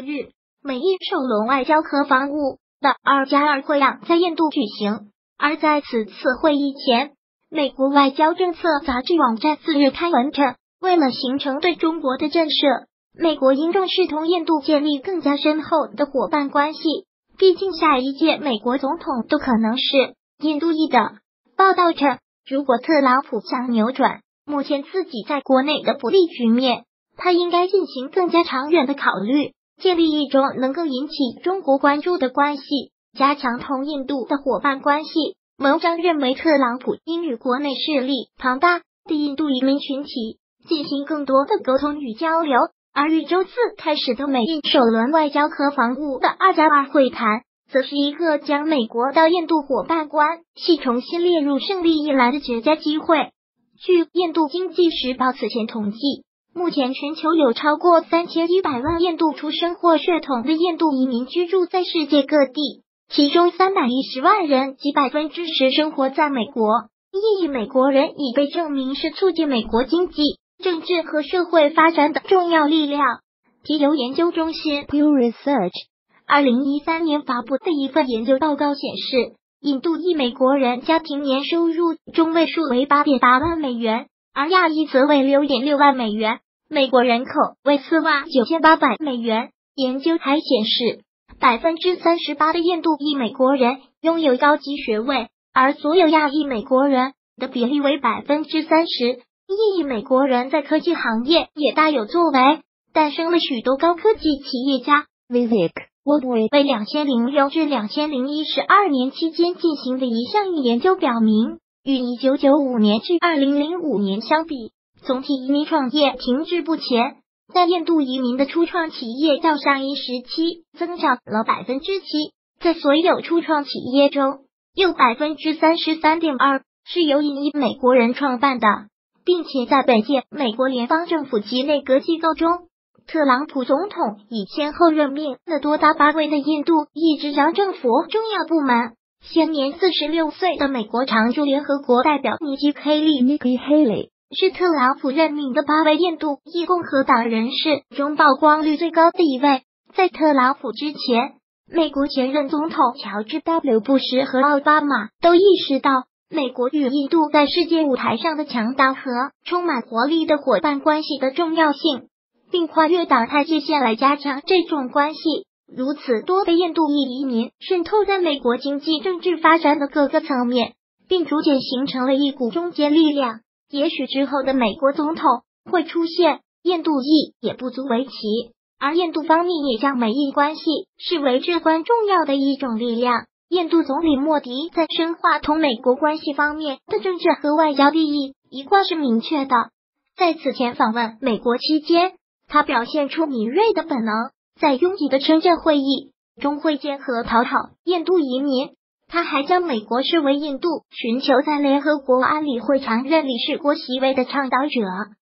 日，美印首轮外交和防务的二加二会议在印度举行。而在此次会议前，美国外交政策杂志网站四日刊文称，为了形成对中国的震慑，美国应重视同印度建立更加深厚的伙伴关系。毕竟，下一届美国总统都可能是印度裔的。报道称，如果特朗普想扭转目前自己在国内的不利局面，他应该进行更加长远的考虑，建立一种能够引起中国关注的关系，加强同印度的伙伴关系。文章认为，特朗普应与国内势力庞大的印度移民群体进行更多的沟通与交流，而与周四开始的美印首轮外交和防务的二加二会谈，则是一个将美国到印度伙伴关系重新列入胜利一来的绝佳机会。据印度经济时报此前统计。目前，全球有超过三千一百万印度出生或血统的印度移民居住在世界各地，其中三百一十万人及百分之十生活在美国。意义美国人已被证明是促进美国经济、政治和社会发展的重要力量。皮尤研究中心 Pew Research 二零一三年发布的一份研究报告显示，印度裔美国人家庭年收入中位数为八点八万美元。而亚裔则为六点六万美元，美国人口为四万九千八百美元。研究还显示，百分之三十八的印度裔美国人拥有高级学位，而所有亚裔美国人的比例为百分之三十。裔裔美国人在科技行业也大有作为，诞生了许多高科技企业家。Vivek Woodward 为两千零六至两千零一十二年期间进行的一项研究表明。与一九九五年至二零零五年相比，总体移民创业停滞不前。在印度移民的初创企业较上一时期增长了百分之七，在所有初创企业中，有百分之三十三点二是由印裔美国人创办的，并且在本届美国联邦政府及内阁机构中，特朗普总统已先后任命了多达八位的印度裔执掌政府重要部门。现年四十六岁的美国常驻联合国代表尼基·黑利 （Nikki Haley） 是特朗普任命的八位印度裔共和党人士中曝光率最高的一位。在特朗普之前，美国前任总统乔治 ·W· 布什和奥巴马都意识到美国与印度在世界舞台上的强大和充满活力的伙伴关系的重要性，并跨越党派界限来加强这种关系。如此多的印度裔移民渗透在美国经济政治发展的各个层面，并逐渐形成了一股中坚力量。也许之后的美国总统会出现印度裔也不足为奇，而印度方面也将美印关系视为至关重要的一种力量。印度总理莫迪在深化同美国关系方面的政治和外交利益一贯是明确的。在此前访问美国期间，他表现出敏锐的本能。在拥挤的深圳会议中会见和讨好印度移民，他还将美国视为印度寻求在联合国安理会常任理事国席位的倡导者。